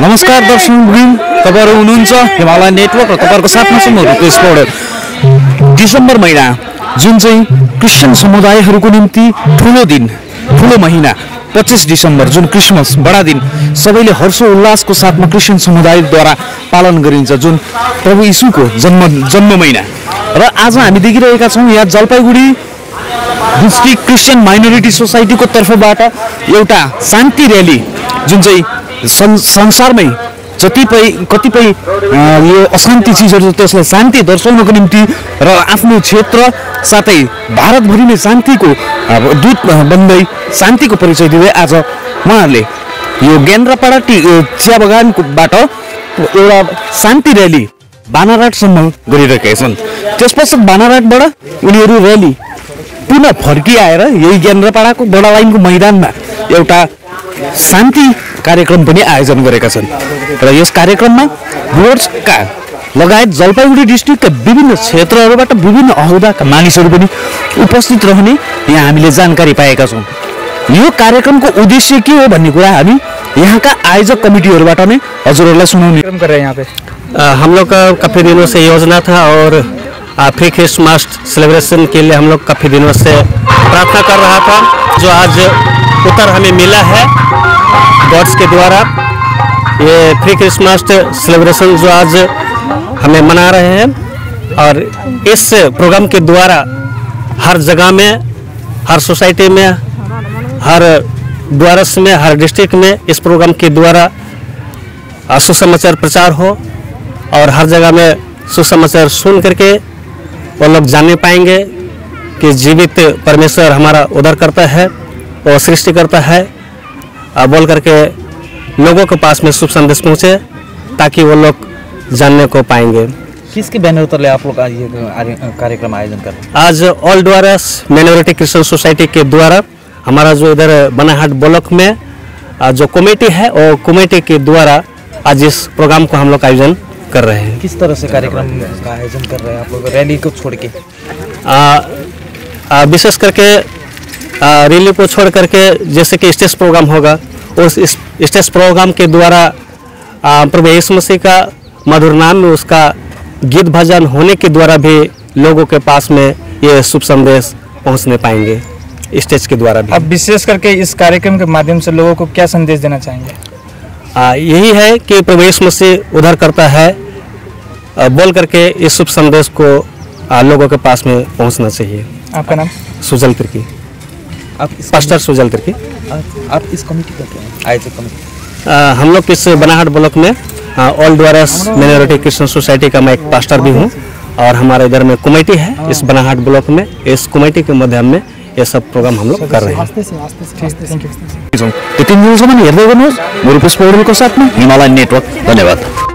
नमस्कार दर्शकवृन्द तपाईँहरू हुनुहुन्छ? हिमालय नेटवर्क र तपाईँहरूको साथमा छु म रुपेश पौडेल। महिना जुन चाहिँ क्रिस्चियन समुदायहरूको निम्ति ठुलो दिन ठुलो महिना पच्चिस डिसेम्बर जुन क्रिसमस बडा दिन सबैले हर्षो उल्लासको साथमा क्रिस्चियन समुदायद्वारा पालन गरिन्छ जुन प्रभु यीशुको जन्म जन्म महिना। र आज हामी देखिरहेका छौँ यहाँ जलपाइगुडी डिस्ट्रिक्ट क्रिस्चियन माइनोरिटी सोसाइटीको तर्फबाट एउटा शान्ति र्याली जुन चाहिँ संसारमै जतिपय कतिपय यो अशान्ति चिजहरू त्यसलाई शान्ति दर्शाउनको निम्ति र आफ्नो क्षेत्र साथै भारतभरि नै शान्तिको दूत बन्दै शान्तिको परिचय दिँदै आज उहाँहरूले यो ज्ञानरापाडा टी चिया बगानकोबाट एउटा शान्ति र्याली बानाराटसम्म गरिरहेका छन्। त्यस पश्चात बानाराटबाट उनीहरू र्याली पुनः फर्किआएर यही ज्ञानरापाडाको बडा लाइनको मैदानमा एउटा शान्ति कार्यक्रम पनि आयोजन गरेका छन्। र यस कार्यक्रममा डुवर्सका लगायत जलपाइगुडी डिस्ट्रिक्टका विभिन्न क्षेत्रहरूबाट विभिन्न अहदाका मानिसहरू पनि उपस्थित रहने यहाँ हामीले जानकारी पाएका छौँ। यो कार्यक्रमको उद्देश्य के हो भन्ने कुरा हामी यहाँका आयोजक कमिटीहरूबाट नै हजुरहरूलाई सुनाउने कार्यक्रम कर रहे हैं यहाँ पे। आ, हम लोग का काफ़ी दिनों से योजना था और फ्री क्रिसमस सेलिब्रेशन के लिए हम लोग काफ़ी दिनों से प्रार्थना कर रहा था। जो आज उत्तर हमें मिला है गॉड्स के द्वारा ये फ्री क्रिसमस सेलिब्रेशन जो आज हमें मना रहे हैं और इस प्रोग्राम के द्वारा हर जगह में, हर सोसाइटी में, हर द्वारस में, हर डिस्ट्रिक्ट में इस प्रोग्राम के द्वारा सुसमाचार प्रचार हो और हर जगह में सुसमाचार सुन करके वो लोग जानने पाएँगे कि जीवित परमेश्वर हमारा उद्धार करता है और सृष्टि करता है। बोल करके लोगों के पास में शुभ संदेश पहुँचे ताकि वो लोग जानने को पाएँगे। किसके बैनर तले आप लोग आज ये कार्यक्रम आयोजन कर आज ऑल द्वारस माइनॉरिटी क्रिश्चियन सोसाइटी के द्वारा हमारा जो इधर बनाहाट ब्लॉक में जो कमेटी है वो कमेटी के द्वारा आज इस प्रोग्राम को हम लोग आयोजन कर रहे हैं। किस तरह से कार्यक्रम का आयोजन कर रहे हैं आप लोग? रैली को छोड़ के। विशेष करके रैली को छोड़ करके जैसे कि स्टेज प्रोग्राम होगा उस स्टेज प्रोग्राम के द्वारा प्रभु यीशु मसीह का मधुर नाम में उसका गीत भजन होने के द्वारा भी लोगों के पास में ये शुभ संदेश पहुँचने पाएँगे स्टेज के द्वारा भी। अब विशेष करके इस कार्यक्रम के माध्यम से लोगों को क्या संदेश देना चाहेंगे? आ, यही है कि प्रभु यीशु मसीह उधर करता है आ, बोल करके इस शुभ संदेश को आ, लोगों के पास में पहुँचना चाहिए। आपका नाम? सुजल तिर्की। आप पास्टर सुजल तिर्की आप, इस कमेटी का क्या है आयोजक कमेटी हम लोग इस बनाहट ब्लॉक में ऑल द्वारस माइनॉरिटी क्रिश्चियन सोसाइटी का मैं एक पास्टर भी हूँ और हमारे इधर में कमेटी है इस बनाहट ब्लॉक में इस कमेटी के माध्यम में ये सब प्रोग्राम हम लोग कर रहे हैं थैंक यू यति न्युजसम्म हेर्दै गर्नुहोस् म रूपेश पौडेलको साथमा हिमालयन नेटवर्क धन्यवाद